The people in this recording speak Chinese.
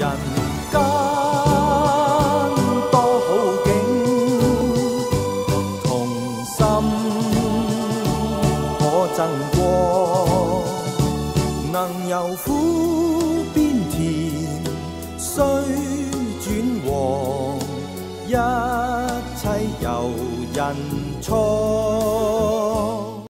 人间多好景，同心可争光，能由苦变甜，须转黄，一切由人创。